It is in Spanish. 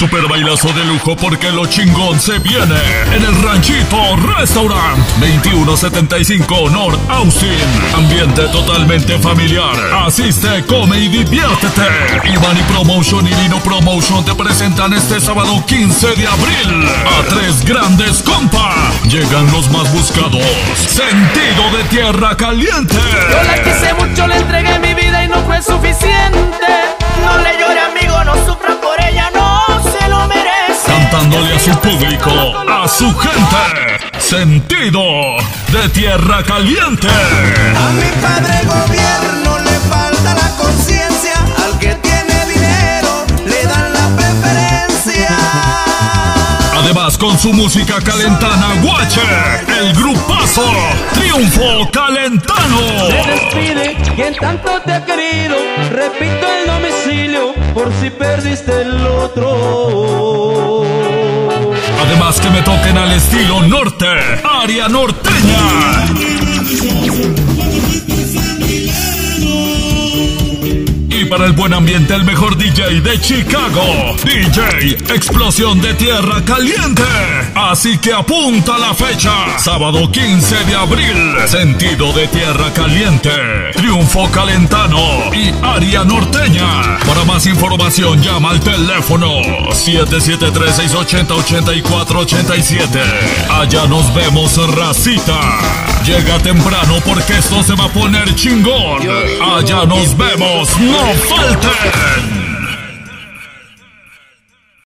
Super bailazo de lujo porque lo chingón se viene en el Ranchito Restaurant 2175 North Austin. Ambiente totalmente familiar. Asiste, come y diviértete. Ivani Promotion y Lino Promotion te presentan este sábado 15 de abril a tres grandes compa. Llegan los más buscados. Sentido de tierra caliente. Yo la quise mucho, le entregué mi vida y no fue suficiente. A su público, a su gente. Sentido de tierra caliente. A mi padre gobierno le falta la conciencia. Al que tiene dinero le dan la preferencia. Además, con su música calentana, Guache, el grupazo, Triunfo Calentano. Se despide quien tanto te ha querido. Repito el domicilio por si perdiste el otro. Además, que me toquen al estilo norte, área norteña. Para el buen ambiente, el mejor DJ de Chicago, DJ Explosión de Tierra Caliente. Así que apunta la fecha, sábado 15 de abril, sentido de Tierra Caliente, Triunfo Calentano y área norteña. Para más información, llama al teléfono 773-680-8487. Allá nos vemos, racita. Llega temprano porque esto se va a poner chingón. Allá nos vemos, no Falter.